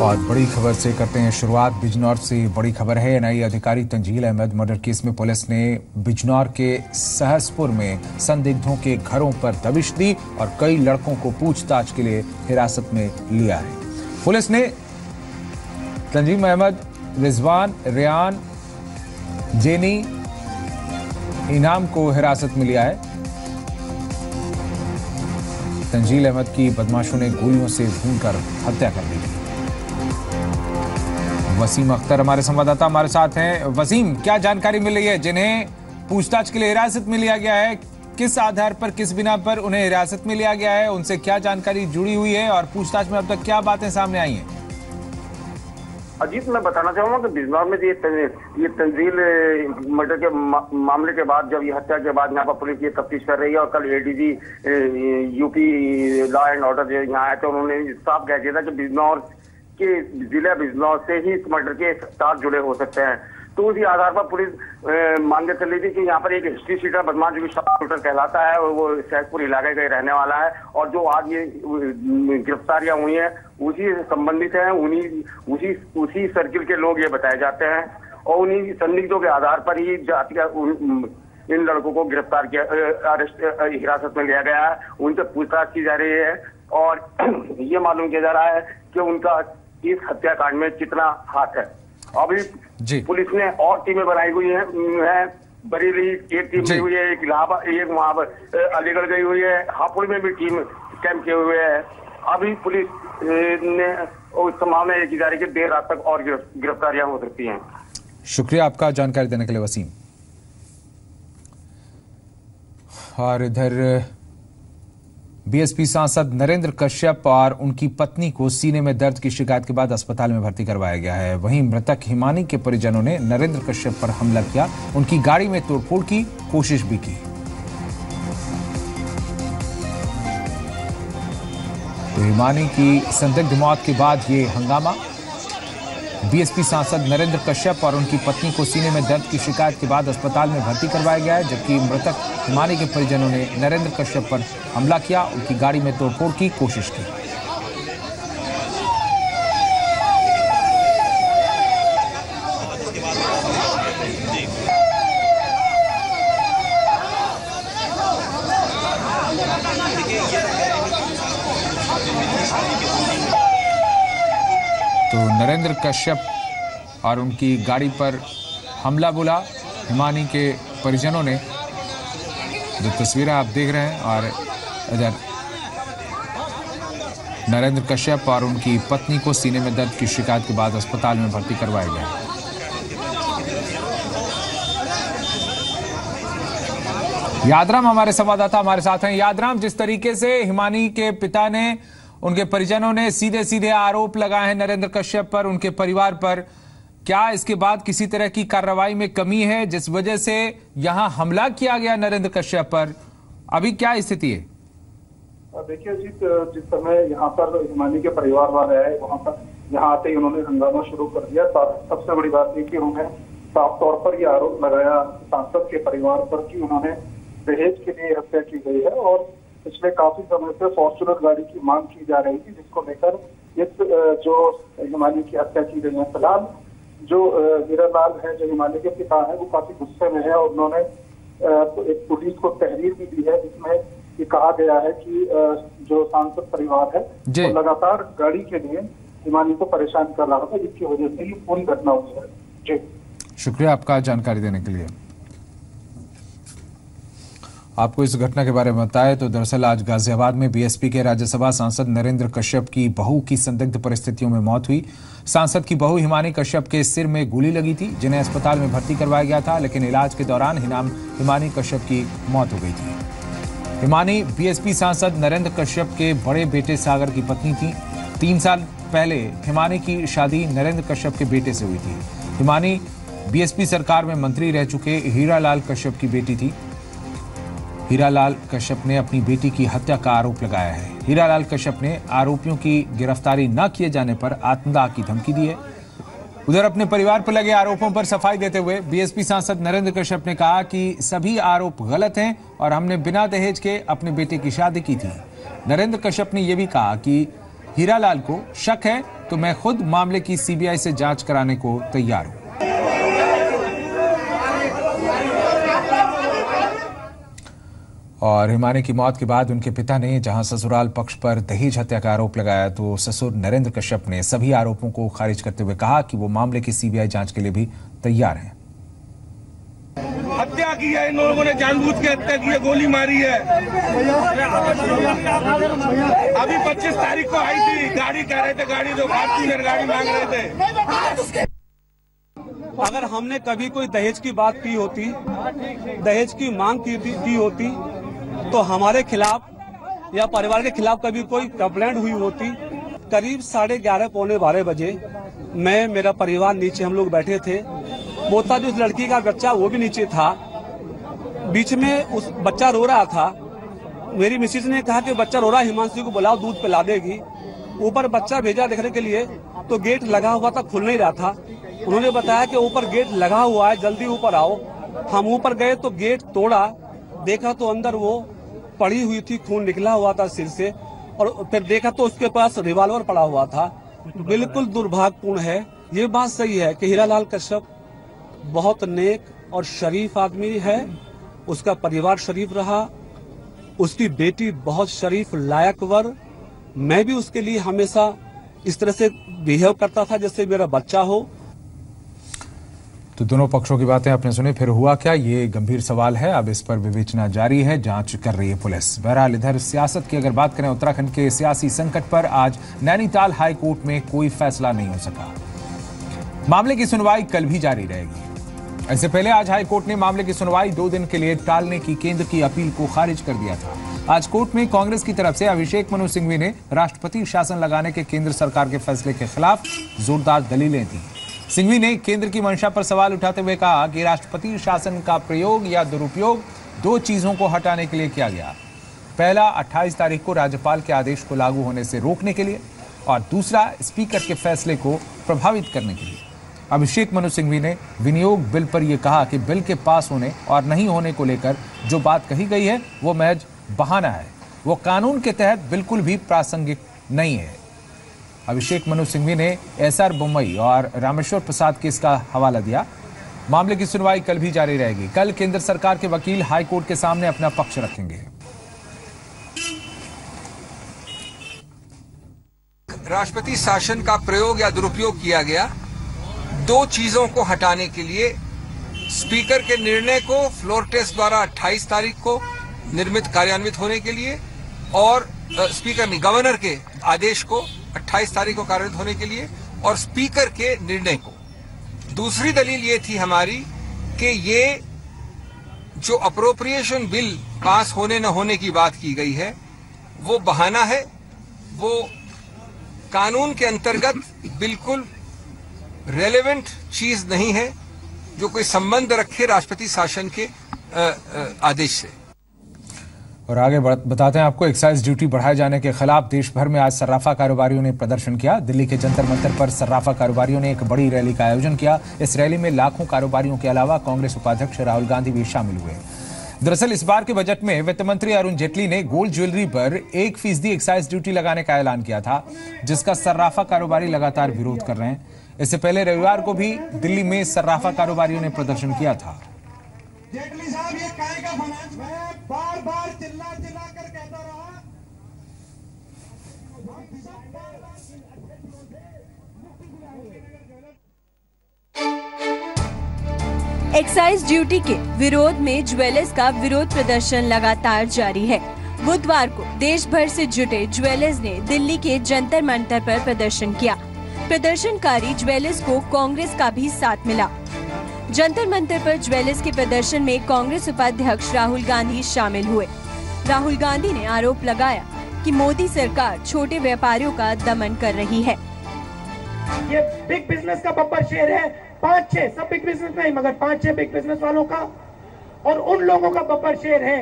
और बड़ी खबर से करते हैं शुरुआत। बिजनौर से बड़ी खबर है। एनआईए अधिकारी तंजील अहमद मर्डर केस में पुलिस ने बिजनौर के सहसपुर में संदिग्धों के घरों पर दबिश दी और कई लड़कों को पूछताछ के लिए हिरासत में लिया है। पुलिस ने तंजीम अहमद, रिजवान, रियान, जेनी इनाम को हिरासत में लिया है। तंजील अहमद की बदमाशों ने गोलियों से भूनकर हत्या कर दी। वसीम अख्तर हमारे संवाददाता हमारे साथ हैं। वसीम क्या जानकारी मिल रही है जिन्हें पूछताछ के लिए हिरासत में लिया गया है? किस आधार पर किस बिना पर उन्हें हिरासत में लिया गया है? उनसे क्या जानकारी जुड़ी हुई है और पूछताछ में अब तक क्या बातें सामने आई हैं? अजीत मैं बताना चाहूँगा कि बिजनौर में ये ये तंजील मर्डर के मा, मामले के बाद जब ये हत्या के बाद यहाँ पर पुलिस ये तफ्तीश कर रही है और कल ADG UP law and order यहाँ आए थे उन्होंने साफ़ कह दिया था कि बिजनौर के जिला बिजनौर से ही इस मर्डर के साथ जुड़े हो सकते हैं। तो उसी आधार पर पुलिस मान के चली थी कि यहाँ पर एक हिस्ट्री सीटर बदमाश जो शूटर कहलाता है, वो सैदपुर इलाके का रहने वाला है और जो आज ये गिरफ्तारियाँ हुई हैं, उसी से संबंधित हैं, उन्हीं, उसी उसी सर्किल के लोग ये बताए जाते हैं और उन्हीं संदिग्धों के आधार पर ही जाति का इन लड़कों को गिरफ़्तार किया अरेस्ट हिरासत में लिया गया है। उनसे पूछताछ की जा रही है और ये मालूम किया जा रहा है कि उनका इस हत्याकांड में कितना हाथ है। अभी पुलिस ने और टीमें बनाई हुई हैं है बरेली एक टीम गई हुई है एक इलाहाबाद एक वहाँ पर अलीगढ़ गई हुई है हापुड़ में भी टीम कैंप किए हुए है। अभी पुलिस ने उस संभावना ये की जा रही है कि देर रात तक और गिरफ्तारियाँ हो सकती हैं। शुक्रिया आपका जानकारी देने के लिए वसीम। और इधर बीएसपी सांसद नरेंद्र कश्यप और उनकी पत्नी को सीने में दर्द की शिकायत के बाद अस्पताल में भर्ती करवाया गया है। वहीं मृतक हिमानी के परिजनों ने नरेंद्र कश्यप पर हमला किया। उनकी गाड़ी में तोड़फोड़ की, कोशिश भी की। तो हिमानी की संदिग्ध मौत के बाद ये हंगामा। बीएसपी सांसद नरेंद्र कश्यप और उनकी पत्नी को सीने में दर्द की शिकायत के बाद अस्पताल में भर्ती करवाया गया है, जबकि मृतक हिमानी के परिजनों ने नरेंद्र कश्यप पर हमला किया। उनकी गाड़ी में तोड़फोड़ की कोशिश की। तो नरेंद्र कश्यप और उनकी गाड़ी पर हमला बोला। हिमानी के परिजनों ने। जो तस्वीरें आप देख रहे हैं और इधर नरेंद्र कश्यप और उनकी पत्नी को सीने में दर्द की शिकायत के बाद अस्पताल में भर्ती करवाया गया यादराम हमारे संवाददाता हमारे साथ हैं। यादराम, जिस तरीके से हिमानी के पिता ने उनके परिजनों ने सीधे सीधे आरोप लगाए हैं नरेंद्र कश्यप पर, उनके परिवार पर। क्या इसके बाद किसी तरह की कार्रवाई में कमी है, जिस वजह से यहाँ हमला किया गया नरेंद्र कश्यप पर? अभी क्या स्थिति है? देखिए जी जिस समय यहाँ पर हिमानी के परिवार वाले आए, वहाँ पर यहाँ आते ही उन्होंने हंगामा शुरू कर दिया। सबसे बड़ी बात ये कि उन्होंने साफ़ तौर पर ये आरोप लगाया सांसद के परिवार पर कि उन्होंने दहेज के लिए हत्या की गई है और पिछले काफ़ी समय से फॉर्चुनर गाड़ी की मांग की जा रही थी जिसको लेकर इस जो हिमालय की हत्या की गई है। फ़िलहाल जो हीरालाल है जो हिमालय के पिता है वो काफ़ी गुस्से में है और उन्होंने एक पुलिस को तहरीर भी दी है जिसमें ये कहा गया है कि जो सांसद परिवार है। वो लगातार गाड़ी के लिए हिमालय को परेशान कर रहा था जिसकी वजह से ये पूरी घटना हुई है। जी। शुक्रिया आपका जानकारी देने के लिए। आपको इस घटना के बारे में बताएँ तो दरअसल आज गाजियाबाद में बीएसपी के राज्यसभा सांसद नरेंद्र कश्यप की बहू की संदिग्ध परिस्थितियों में मौत हुई। सांसद की बहू हिमानी कश्यप के सिर में गोली लगी थी, जिन्हें अस्पताल में भर्ती करवाया गया था, लेकिन इलाज के दौरान हिनाम हिमानी कश्यप की मौत हो गई थी। हिमानी बीएसपी सांसद नरेंद्र कश्यप के बड़े बेटे सागर की पत्नी थी। तीन साल पहले हिमानी की शादी नरेंद्र कश्यप के बेटे से हुई थी। हिमानी बीएसपी सरकार में मंत्री रह चुके हीरालाल कश्यप की बेटी थी। हीरालाल कश्यप ने अपनी बेटी की हत्या का आरोप लगाया है। हीरालाल कश्यप ने आरोपियों की गिरफ्तारी न किए जाने पर आत्मदाह की धमकी दी है। उधर अपने परिवार पर लगे आरोपों पर सफ़ाई देते हुए बीएसपी सांसद नरेंद्र कश्यप ने कहा कि सभी आरोप गलत हैं और हमने बिना दहेज के अपने बेटे की शादी की थी। नरेंद्र कश्यप ने यह भी कहा कि हीरालाल को शक है तो मैं खुद मामले की सीबीआई से जाँच कराने को तैयार हूँ। और हिमानी की मौत के बाद उनके पिता ने जहाँ ससुराल पक्ष पर दहेज हत्या का आरोप लगाया तो ससुर नरेंद्र कश्यप ने सभी आरोपों को खारिज करते हुए कहा कि वो मामले की सीबीआई जाँच के लिए भी तैयार हैं। हत्या की है इन लोगों ने जानबूझ के हत्या की है गोली मारी है। अभी 25 तारीख को आई थी गाड़ी कह रहे थे गाड़ी दो गाड़ी मांग रहे थे। अगर हमने कभी कोई दहेज की बात की होती दहेज की मांग की, की होती तो हमारे खिलाफ या परिवार के खिलाफ कभी कोई कंप्लेंट हुई होती। करीब साढ़े ग्यारह पौने बारह बजे मैं, मेरा परिवार नीचे हम लोग बैठे थे। वो था जो लड़की का बच्चा, वो भी नीचे था। बीच में उस बच्चा रो रहा था। मेरी मिसिज ने कहा कि बच्चा रो रहा हिमांशु को बुलाओ, दूध पिला देगी। ऊपर बच्चा भेजा देखने के लिए तो गेट लगा हुआ था, खुल नहीं रहा था। उन्होंने बताया कि ऊपर गेट लगा हुआ है, जल्दी ऊपर आओ। हम ऊपर गए तो गेट तोड़ा, देखा तो अंदर वो पड़ी हुई थी, खून निकला हुआ था सिर से, और फिर देखा तो उसके पास रिवॉल्वर पड़ा हुआ था। बिल्कुल दुर्भाग्यपूर्ण है। ये बात सही है कि हीरालाल कश्यप बहुत नेक और शरीफ आदमी है। उसका परिवार शरीफ रहा। उसकी बेटी बहुत शरीफ, लायकवर। मैं भी उसके लिए हमेशा इस तरह से बिहेव करता था जैसे मेरा बच्चा हो। तो दोनों पक्षों की बातें आपने सुनी, फिर हुआ क्या? ये गंभीर सवाल है। अब इस पर विवेचना जारी है, जाँच कर रही है पुलिस। बहरहाल, इधर सियासत की अगर बात करें, उत्तराखंड के सियासी संकट पर आज नैनीताल हाई कोर्ट में कोई फैसला नहीं हो सका। मामले की सुनवाई कल भी जारी रहेगी। इससे पहले आज हाई कोर्ट ने मामले की सुनवाई दो दिन के लिए टालने की केंद्र की अपील को खारिज कर दिया था। आज कोर्ट में कांग्रेस की तरफ़ से अभिषेक मनु सिंघवी ने राष्ट्रपति शासन लगाने के केंद्र सरकार के फैसले के खिलाफ जोरदार दलीलें दी। सिंघवी ने केंद्र की मंशा पर सवाल उठाते हुए कहा कि राष्ट्रपति शासन का प्रयोग या दुरुपयोग दो चीज़ों को हटाने के लिए किया गया। पहला 28 तारीख को राज्यपाल के आदेश को लागू होने से रोकने के लिए और दूसरा, स्पीकर के फैसले को प्रभावित करने के लिए। अभिषेक मनु सिंघवी ने विनियोग बिल पर यह कहा कि बिल के पास होने और नहीं होने को लेकर जो बात कही गई है, वो महज बहाना है। वो कानून के तहत बिल्कुल भी प्रासंगिक नहीं है। अभिषेक मनु सिंघवी ने एस आर बुम्बई और रामेश्वर प्रसाद केस का हवाला दिया। मामले की सुनवाई कल भी जारी रहेगी। कल केंद्र सरकार के वकील हाईकोर्ट के सामने अपना पक्ष रखेंगे। राष्ट्रपति शासन का प्रयोग या दुरुपयोग किया गया, दो चीज़ों को हटाने के लिए स्पीकर के निर्णय को फ्लोर टेस्ट द्वारा 28 तारीख को निर्मित कार्यान्वित होने के लिए और स्पीकर ने गवर्नर के आदेश को 28 तारीख को कार्यान्वित होने के लिए और स्पीकर के निर्णय को। दूसरी दलील ये थी हमारी कि ये जो अप्रोप्रिएशन बिल पास होने न होने की बात की गई है, वो बहाना है, वो कानून के अंतर्गत बिल्कुल रेलेवेंट चीज़ नहीं है, जो कोई संबंध रखे राष्ट्रपति शासन के आदेश से। और आगे बताते हैं आपको एक्साइज ड्यूटी बढ़ाए जाने के खिलाफ देश भर में आज सर्राफा कारोबारियों ने प्रदर्शन किया। दिल्ली के जंतर मंतर पर सर्राफा कारोबारियों ने एक बड़ी रैली का आयोजन किया। इस रैली में लाखों कारोबारियों के अलावा कांग्रेस उपाध्यक्ष राहुल गांधी भी शामिल हुए। दरअसल इस बार के बजट में वित्त मंत्री अरुण जेटली ने गोल्ड ज्वेलरी पर एक फ़ीसदी एक्साइज ड्यूटी लगाने का ऐलान किया था, जिसका सर्राफा कारोबारी लगातार विरोध कर रहे हैं। इससे पहले रविवार को भी दिल्ली में सर्राफा कारोबारियों ने प्रदर्शन किया था। जेटली साहब, ये काय का फाइनेंस मैं बार बार चिल्ला चिल्ला कर कहता रहा। एक्साइज ड्यूटी के विरोध में ज्वेलर्स का विरोध प्रदर्शन लगातार जारी है। बुधवार को देश भर से जुटे ज्वेलर्स ने दिल्ली के जंतर मंतर पर प्रदर्शन किया। प्रदर्शनकारी ज्वेलर्स को कांग्रेस का भी साथ मिला। जंतर मंतर पर ज्वेलर्स के प्रदर्शन में कांग्रेस उपाध्यक्ष राहुल गांधी शामिल हुए। राहुल गांधी ने आरोप लगाया कि मोदी सरकार छोटे व्यापारियों का दमन कर रही है। ये बिग बिज़नेस का बब्बर शेर है। पाँच, छह, सब बिग बिज़नेस नहीं, मगर पाँच, छह बिग बिज़नेस वालों का। और उन लोगों का बब्बर शेर है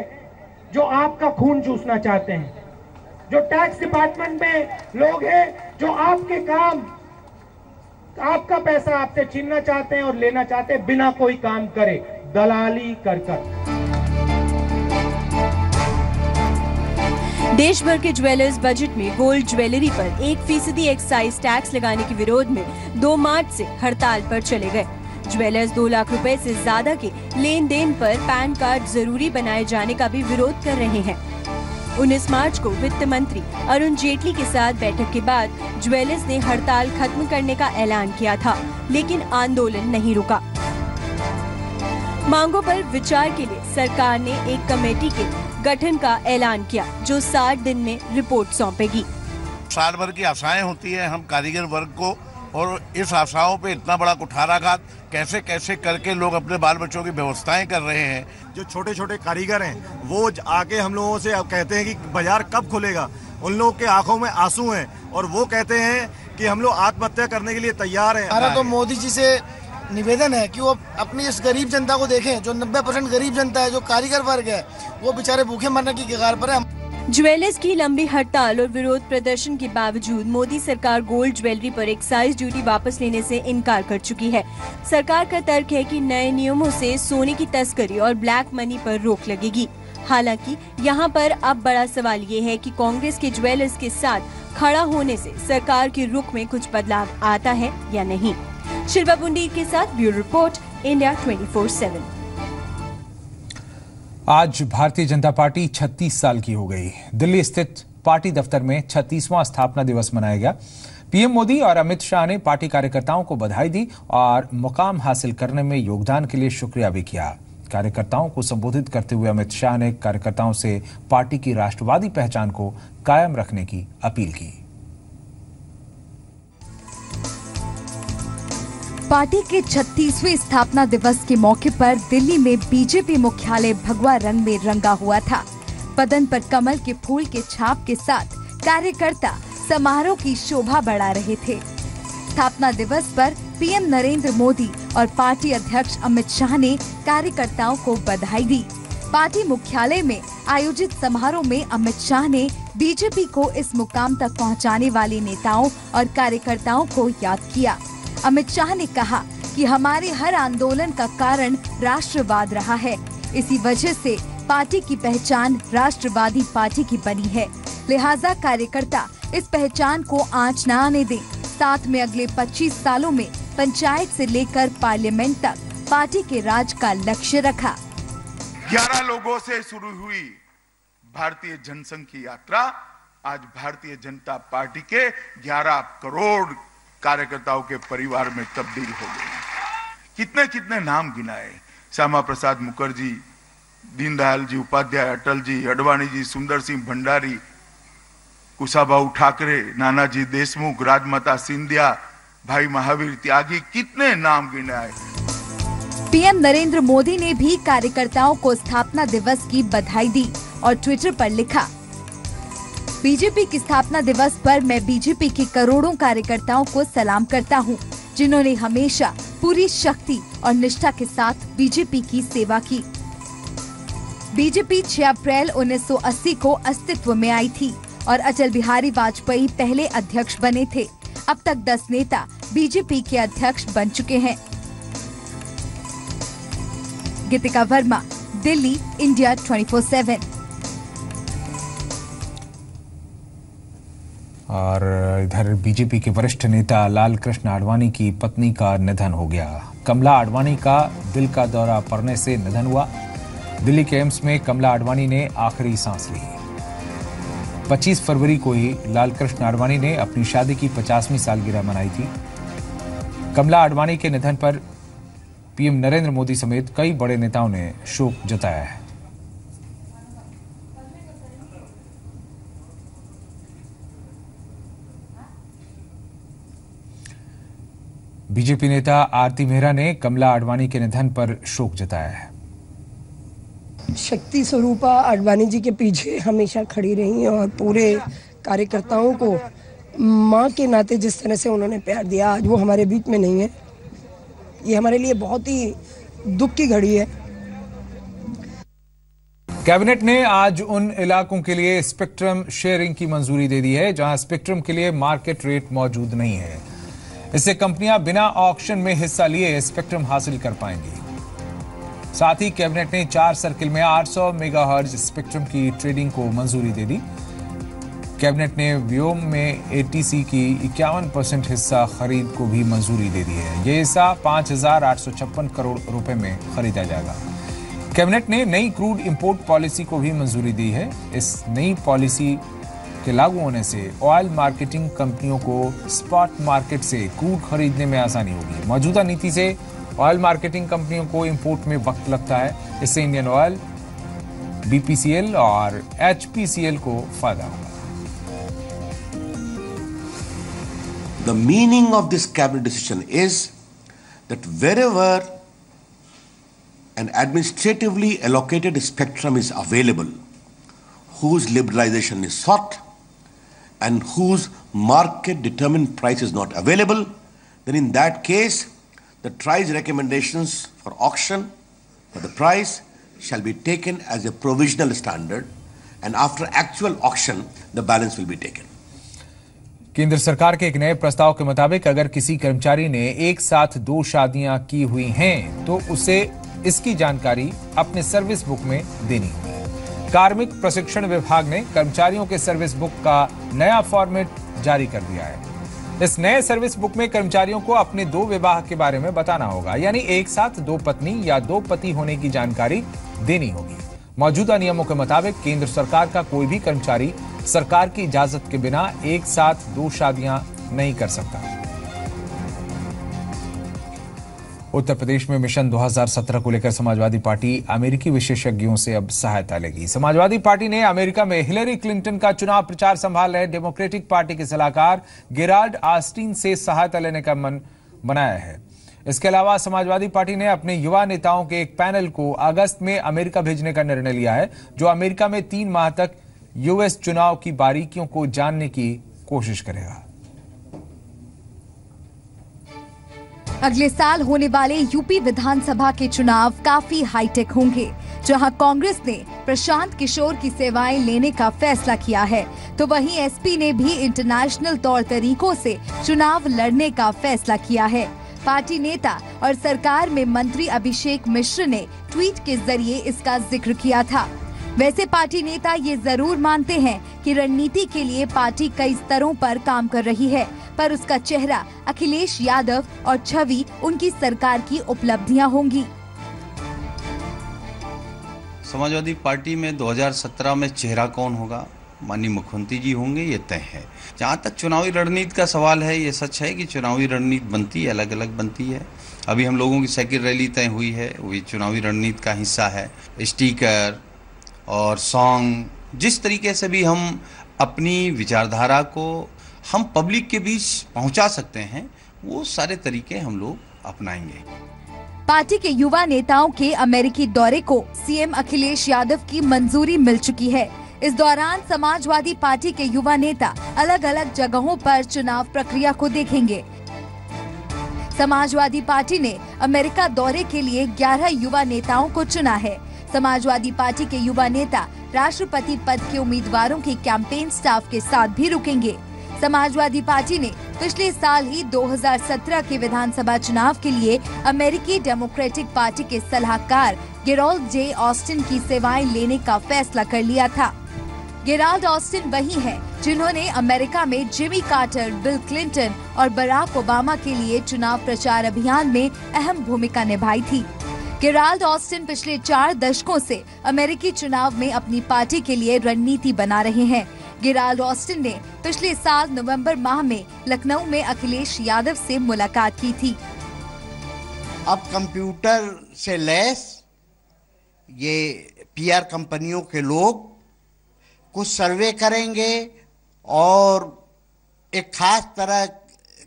जो आपका खून चूसना चाहते हैं। जो टैक्स डिपार्टमेंट में लोग हैं, जो आपके काम आपका पैसा आपसे छीनना चाहते हैं और लेना चाहते हैं बिना कोई काम करे। दलाली कर कर देश भर के ज्वेलर्स बजट में गोल्ड ज्वेलरी पर एक फ़ीसदी एक्साइज टैक्स लगाने के विरोध में 2 मार्च से हड़ताल पर चले गए। ज्वेलर्स दो लाख रुपए से ज़्यादा के लेन देन पर पैन कार्ड ज़रूरी बनाए जाने का भी विरोध कर रहे हैं। 19 मार्च को वित्त मंत्री अरुण जेटली के साथ बैठक के बाद ज्वेलर्स ने हड़ताल खत्म करने का ऐलान किया था, लेकिन आंदोलन नहीं रुका। मांगों पर विचार के लिए सरकार ने एक कमेटी के गठन का ऐलान किया, जो 60 दिन में रिपोर्ट सौंपेगी। साल भर की आशाएँ होती है, हम कारीगर वर्ग को और इस आशाओं पे इतना बड़ा कुठाराघात कैसे कैसे करके लोग अपने बाल बच्चों की व्यवस्थाएँ कर रहे हैं? जो छोटे छोटे कारीगर हैं वो आके हम लोगों से अब कहते हैं कि बाज़ार कब खुलेगा? उन लोगों के आँखों में आँसू हैं और वो कहते हैं कि हम लोग आत्महत्या करने के लिए तैयार हैं। हमारा तो मोदी जी से निवेदन है कि वो अपनी इस गरीब जनता को देखें जो 90 परसेंट गरीब जनता है जो कारीगर वर्ग है वो बेचारे भूखे मरने की कगार पर है। ज्वेलर्स की लंबी हड़ताल और विरोध प्रदर्शन के बावजूद मोदी सरकार गोल्ड ज्वेलरी पर एक्साइज ड्यूटी वापस लेने से इनकार कर चुकी है। सरकार का तर्क है कि नए नियमों से सोने की तस्करी और ब्लैक मनी पर रोक लगेगी। हालाँकि, यहाँ पर अब बड़ा सवाल ये है कि कांग्रेस के ज्वेलर्स के साथ खड़ा होने से सरकार के रुख में कुछ बदलाव आता है या नहीं। शिल्पा बुंडीर के साथ ब्यूरो रिपोर्ट, इंडिया 24/7 आज भारतीय जनता पार्टी 36 साल की हो गई। दिल्ली स्थित पार्टी दफ्तर में 36वां स्थापना दिवस मनाया गया। पीएम मोदी और अमित शाह ने पार्टी कार्यकर्ताओं को बधाई दी और मुकाम हासिल करने में योगदान के लिए शुक्रिया भी किया। कार्यकर्ताओं को संबोधित करते हुए अमित शाह ने कार्यकर्ताओं से पार्टी की राष्ट्रवादी पहचान को कायम रखने की अपील की। पार्टी के 36वें स्थापना दिवस के मौके पर दिल्ली में बीजेपी मुख्यालय भगवा रंग में रंगा हुआ था। बदन पर कमल के फूल के छाप के साथ कार्यकर्ता समारोह की शोभा बढ़ा रहे थे। स्थापना दिवस पर पीएम नरेंद्र मोदी और पार्टी अध्यक्ष अमित शाह ने कार्यकर्ताओं को बधाई दी। पार्टी मुख्यालय में आयोजित समारोह में अमित शाह ने बीजेपी को इस मुकाम तक पहुँचाने वाले नेताओं और कार्यकर्ताओं को याद किया। अमित शाह ने कहा कि हमारे हर आंदोलन का कारण राष्ट्रवाद रहा है। इसी वजह से पार्टी की पहचान राष्ट्रवादी पार्टी की बनी है। लिहाजा कार्यकर्ता इस पहचान को आँच न आने दें। साथ में अगले 25 सालों में पंचायत से लेकर पार्लियामेंट तक पार्टी के राज का लक्ष्य रखा। ग्यारह लोगों से शुरू हुई भारतीय जनसंघ की यात्रा। आज भारतीय जनता पार्टी के 11 करोड़ कार्यकर्ताओं के परिवार में तब्दील हो गई कितने कितने नाम गिनाए। श्यामा प्रसाद मुखर्जी, दीनदयाल जी उपाध्याय, अटल जी, अडवाणी जी, सुंदर सिंह भंडारी कुशाभाऊ ठाकरे नानाजी देशमुख, राजमाता सिंधिया, भाई महावीर त्यागी, कितने नाम गिनाए। पीएम नरेंद्र मोदी ने भी कार्यकर्ताओं को स्थापना दिवस की बधाई दी और ट्विटर पर लिखा बीजेपी की स्थापना दिवस पर मैं बीजेपी के करोड़ों कार्यकर्ताओं को सलाम करता हूँ, जिन्होंने हमेशा पूरी शक्ति और निष्ठा के साथ बीजेपी की सेवा की। बीजेपी 6 अप्रैल 1980 को अस्तित्व में आई थी और अटल बिहारी वाजपेयी पहले अध्यक्ष बने थे। अब तक 10 नेता बीजेपी के अध्यक्ष बन चुके हैं। गीतिका वर्मा, दिल्ली, इंडिया 24/7 और इधर बीजेपी के वरिष्ठ नेता लाल कृष्ण आडवाणी की पत्नी का निधन हो गया। कमला आडवाणी का दिल का दौरा पड़ने से निधन हुआ। दिल्ली के एम्स में कमला आडवाणी ने आखिरी सांस ली। 25 फरवरी को ही लाल कृष्ण आडवाणी ने अपनी शादी की 50वीं सालगिरह मनाई थी। कमला आडवाणी के निधन पर पीएम नरेंद्र मोदी समेत कई बड़े नेताओं ने शोक जताया है। बीजेपी नेता आरती मेहरा ने कमला आडवाणी के निधन पर शोक जताया है। शक्ति स्वरूपा आडवाणी जी के पीछे हमेशा खड़ी रही और पूरे कार्यकर्ताओं को माँ के नाते जिस तरह से उन्होंने प्यार दिया आज वो हमारे बीच में नहीं है। ये हमारे लिए बहुत ही दुख की घड़ी है। कैबिनेट ने आज उन इलाकों के लिए स्पेक्ट्रम शेयरिंग की मंजूरी दे दी है जहाँ स्पेक्ट्रम के लिए मार्केट रेट मौजूद नहीं है। इससे कंपनियाँ बिना ऑक्शन में हिस्सा लिए स्पेक्ट्रम हासिल कर पाएँगी। साथ ही कैबिनेट ने चार सर्किल में 800 मेगाहर्ज स्पेक्ट्रम की ट्रेडिंग को मंजूरी दे दी। कैबिनेट ने व्योम में एटीसी की इक्यावन परसेंट हिस्सा खरीद को भी मंजूरी दे दी है। ये हिस्सा पाँच सौ करोड़ रुपए में खरीदा जाएगा। कैबिनेट ने नई क्रूड इंपोर्ट पॉलिसी को भी मंजूरी दी है। इस नई पॉलिसी के लागू होने से ऑयल मार्केटिंग कंपनियों को स्पॉट मार्केट से क्रूड खरीदने में आसानी होगी। मौजूदा नीति से ऑयल मार्केटिंग कंपनियों को इंपोर्ट में वक्त लगता है। इससे इंडियन ऑयल बीपीसीएल और एचपीसीएल को फ़ायदा होगा। The meaning of this cabinet decision is that wherever an administratively allocated spectrum is available whose liberalization is sought and whose market determined price is not available, then in that case, the TRI's recommendations for auction for the price shall be taken as a provisional standard, and after actual auction, the balance will be taken. केंद्र सरकार के एक नए प्रस्ताव के मुताबिक अगर किसी कर्मचारी ने एक साथ दो शादियाँ की हुई हैं तो उसे इसकी जानकारी अपने सर्विस बुक में देनी होगी कार्मिक प्रशिक्षण विभाग ने कर्मचारियों के सर्विस बुक का नया फॉर्मेट जारी कर दिया है। इस नए सर्विस बुक में कर्मचारियों को अपने दो विवाह के बारे में बताना होगा, यानी एक साथ दो पत्नी या दो पति होने की जानकारी देनी होगी। मौजूदा नियमों के मुताबिक केंद्र सरकार का कोई भी कर्मचारी सरकार की इजाज़त के बिना एक साथ दो शादियाँ नहीं कर सकता। उत्तर प्रदेश में मिशन 2017 को लेकर समाजवादी पार्टी अमेरिकी विशेषज्ञों से अब सहायता लेगी। समाजवादी पार्टी ने अमेरिका में हिलरी क्लिंटन का चुनाव प्रचार संभाल रहे डेमोक्रेटिक पार्टी के सलाहकार गिराल्ड आस्टीन से सहायता लेने का मन बनाया है। इसके अलावा समाजवादी पार्टी ने अपने युवा नेताओं के एक पैनल को अगस्त में अमेरिका भेजने का निर्णय लिया है, जो अमेरिका में तीन माह तक यूएस चुनाव की बारीकियों को जानने की कोशिश करेगा। अगले साल होने वाले यूपी विधानसभा के चुनाव काफ़ी हाईटेक होंगे, जहाँ कांग्रेस ने प्रशांत किशोर की सेवाएँ लेने का फैसला किया है। तो वहीं एसपी ने भी इंटरनेशनल तौर तरीकों से चुनाव लड़ने का फैसला किया है। पार्टी नेता और सरकार में मंत्री अभिषेक मिश्र ने ट्वीट के ज़रिए इसका ज़िक्र किया था। वैसे पार्टी नेता ये ज़रूर मानते हैं कि रणनीति के लिए पार्टी कई स्तरों पर काम कर रही है, पर उसका चेहरा अखिलेश यादव और छवि उनकी सरकार की उपलब्धियाँ होंगी। समाजवादी पार्टी में 2017 में चेहरा कौन होगा? माननीय मुख्यमंत्री जी होंगे, ये तय है। जहाँ तक चुनावी रणनीति का सवाल है, ये सच है कि चुनावी रणनीति बनती है अलग अलग बनती है। अभी हम लोगों की साइकिल रैली तय हुई है, वो चुनावी रणनीति का हिस्सा है। स्टिकर और सॉन्ग जिस तरीके से भी हम अपनी विचारधारा को हम पब्लिक के बीच पहुँचा सकते हैं, वो सारे तरीके हम लोग अपनाएँगे। पार्टी के युवा नेताओं के अमेरिकी दौरे को सीएम अखिलेश यादव की मंजूरी मिल चुकी है। इस दौरान समाजवादी पार्टी के युवा नेता अलग अलग जगहों पर चुनाव प्रक्रिया को देखेंगे। समाजवादी पार्टी ने अमेरिका दौरे के लिए 11 युवा नेताओं को चुना है। समाजवादी पार्टी के युवा नेता राष्ट्रपति पद के उम्मीदवारों के कैंपेन स्टाफ के साथ भी रुकेंगे। समाजवादी पार्टी ने पिछले साल ही 2017 के विधानसभा चुनाव के लिए अमेरिकी डेमोक्रेटिक पार्टी के सलाहकार गिरोल्ड जे. ऑस्टिन की सेवाएँ लेने का फैसला कर लिया था। गेराल्ड ऑस्टिन वही है जिन्होंने अमेरिका में जिमी कार्टर, बिल क्लिंटन और बराक ओबामा के लिए चुनाव प्रचार अभियान में अहम भूमिका निभाई थी। गेराल्ड ऑस्टिन पिछले चार दशकों से अमेरिकी चुनाव में अपनी पार्टी के लिए रणनीति बना रहे हैं। गिराल्ड ऑस्टिन ने पिछले साल नवंबर माह में लखनऊ में अखिलेश यादव से मुलाकात की थी। अब कंप्यूटर से लैस ये पीआर कंपनियों के लोग कुछ सर्वे करेंगे और एक खास तरह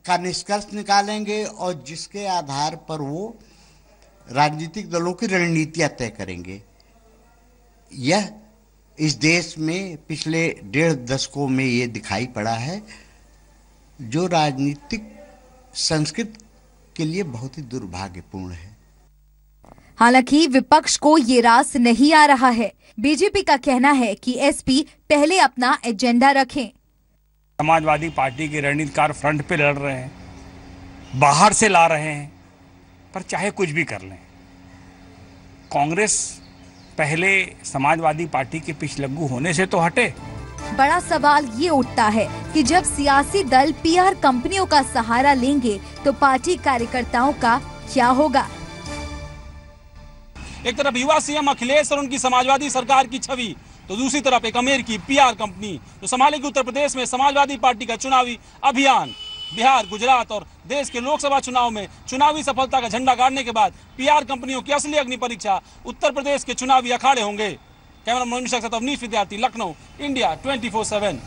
का निष्कर्ष निकालेंगे और जिसके आधार पर वो राजनीतिक दलों की रणनीतियाँ तय करेंगे। यह इस देश में पिछले डेढ़ दशकों में ये दिखाई पड़ा है जो राजनीतिक संस्कृत के लिए बहुत ही दुर्भाग्यपूर्ण है। हालाँकि विपक्ष को ये रास नहीं आ रहा है। बीजेपी का कहना है कि एसपी पहले अपना एजेंडा रखें। समाजवादी पार्टी के रणनीतिकार फ्रंट पे लड़ रहे हैं बाहर से ला रहे हैं। पर चाहे कुछ भी कर लें। कांग्रेस पहले समाजवादी पार्टी के पिछलग्गू होने से तो हटे। बड़ा सवाल ये उठता है कि जब सियासी दल पीआर कंपनियों का सहारा लेंगे तो पार्टी कार्यकर्ताओं का क्या होगा? एक तरफ़ युवा सीएम अखिलेश और उनकी समाजवादी सरकार की छवि तो दूसरी तरफ़ एक अमेरिकी पीआर कंपनी जो संभालेगी उत्तर प्रदेश में समाजवादी पार्टी का चुनावी अभियान। बिहार, गुजरात और देश के लोकसभा चुनाव में चुनावी सफलता का झंडा गाड़ने के बाद पीआर कंपनियों की असली अग्नि परीक्षा उत्तर प्रदेश के चुनावी अखाड़े होंगे। Camera Manoj Avnish Vidyarthi Lucknow India twenty four seven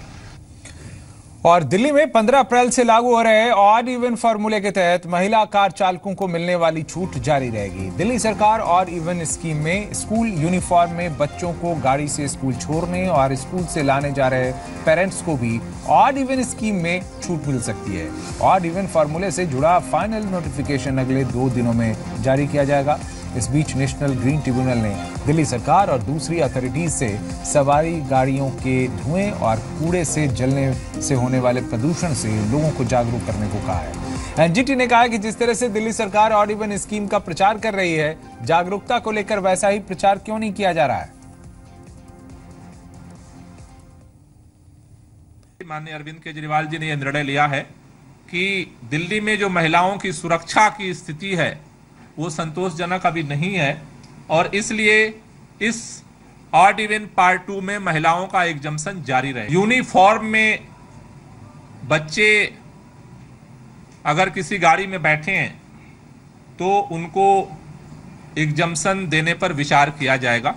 और दिल्ली में 15 अप्रैल से लागू हो रहे ऑड इवन फॉर्मूले के तहत महिला कार चालकों को मिलने वाली छूट जारी रहेगी। दिल्ली सरकार ऑड इवन स्कीम में स्कूल यूनिफॉर्म में बच्चों को गाड़ी से स्कूल छोड़ने और स्कूल से लाने जा रहे पेरेंट्स को भी ऑड इवन स्कीम में छूट मिल सकती है। ऑड इवन फार्मूले से जुड़ा फाइनल नोटिफिकेशन अगले दो दिनों में जारी किया जाएगा। इस बीच नेशनल ग्रीन ट्रिब्यूनल ने दिल्ली सरकार और दूसरी अथॉरिटीज से सवारी गाड़ियों के धुएँ और कूड़े से जलने से होने वाले प्रदूषण से लोगों को जागरूक करने को कहा है। एनजीटी ने कहा कि जिस तरह से दिल्ली सरकार ऑड इवन स्कीम का प्रचार कर रही है, जागरूकता को लेकर वैसा ही प्रचार क्यों नहीं किया जा रहा है? माननीय अरविंद केजरीवाल जी ने यह निर्णय लिया है कि दिल्ली में जो महिलाओं की सुरक्षा की स्थिति है वो संतोषजनक अभी नहीं है और इसलिए इस ऑड इवन पार्ट टू में महिलाओं का एग्जम्सन जारी रहे। यूनिफॉर्म में बच्चे अगर किसी गाड़ी में बैठे हैं तो उनको एग्जम्सन देने पर विचार किया जाएगा।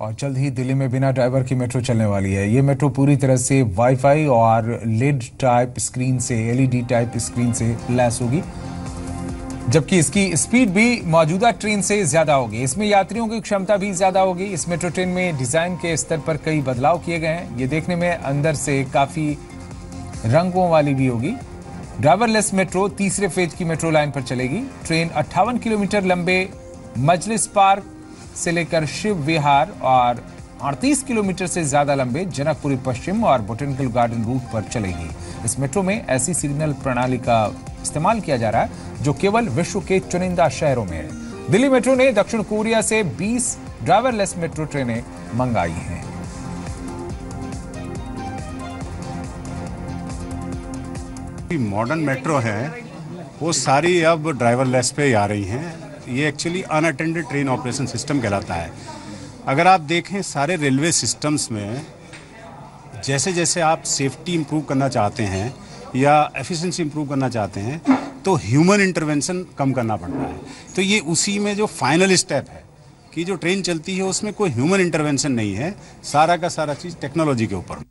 और जल्द ही दिल्ली में बिना ड्राइवर की मेट्रो चलने वाली है। ये मेट्रो पूरी तरह से वाईफाई और लेड टाइप स्क्रीन से एलईडी टाइप स्क्रीन से लैस होगी। जबकि इसकी स्पीड भी मौजूदा ट्रेन से ज़्यादा होगी। इसमें यात्रियों की क्षमता भी ज़्यादा होगी। इस मेट्रो ट्रेन में डिज़ाइन के स्तर पर कई बदलाव किए गए हैं। ये देखने में अंदर से काफ़ी रंगों वाली भी होगी। ड्राइवरलेस मेट्रो तीसरे फ़ेज़ की मेट्रो लाइन पर चलेगी। ट्रेन अट्ठावन किलोमीटर लंबे मजलिस पार्क से लेकर शिव विहार और 38 किलोमीटर से ज़्यादा लंबे जनकपुरी पश्चिम और बोटेनिकल गार्डन रूट पर चलेगी। इस मेट्रो में ऐसी सिग्नल प्रणाली का इस्तेमाल किया जा रहा है। जो केवल विश्व के चुनिंदा शहरों में है। दिल्ली मेट्रो ने दक्षिण कोरिया से 20 ड्राइवरलेस मेट्रो ट्रेनें मंगाई हैं। मॉडर्न मेट्रो है, वो सारी अब ड्राइवरलेस पे आ रही हैं। ये actually unattended train operation system कहलाता है। अगर आप देखें सारे रेलवे सिस्टम्स में जैसे जैसे आप सेफ्टी इंप्रूव करना चाहते हैं या एफिशिएंसी इंप्रूव करना चाहते हैं तो ह्यूमन इंटरवेंशन कम करना पड़ता है। तो ये उसी में जो फाइनल स्टेप है कि जो ट्रेन चलती है, उसमें कोई ह्यूमन इंटरवेंशन नहीं है। सारा का सारा चीज़ टेक्नोलॉजी के ऊपर।